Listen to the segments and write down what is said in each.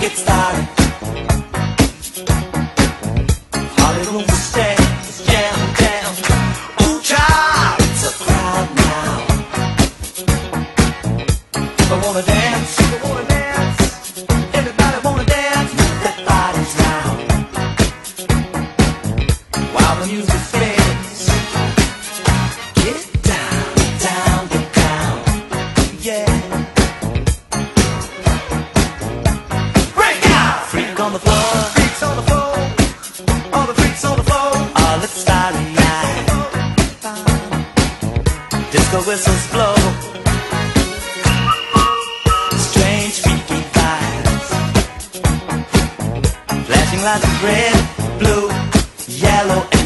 get started. Hollywood jam, jam. Ooh, child, it's a crowd now. Wanna dance. disco whistles blow. Strange freaky vibes, flashing lights of red, blue, yellow.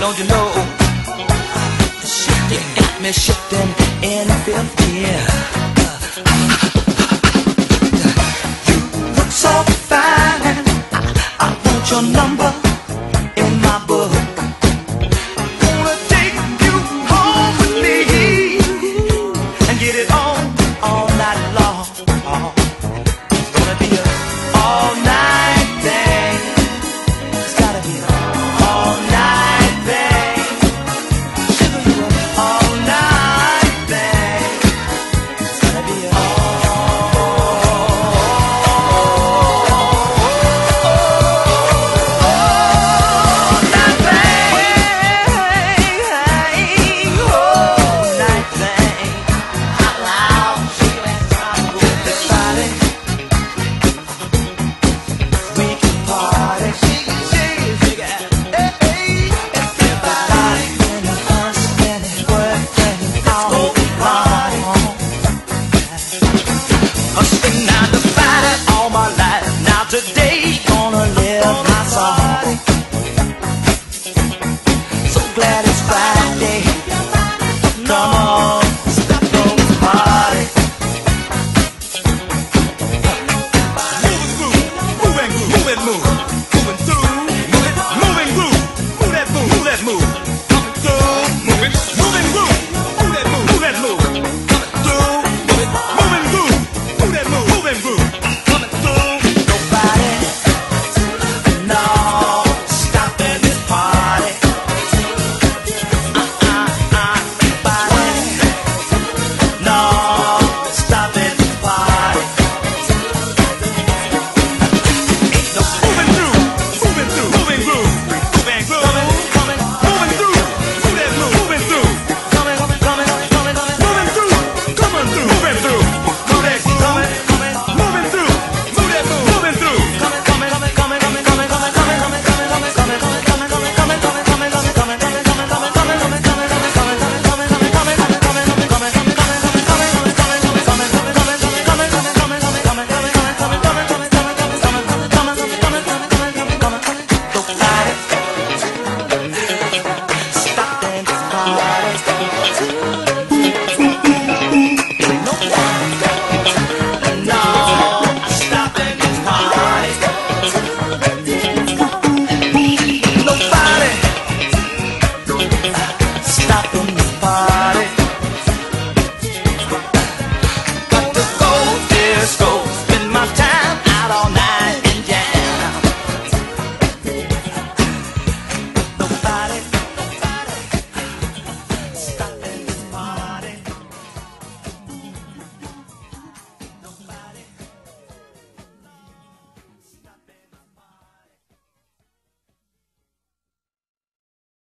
don't you know? Shifting got me shifting in fifth gear.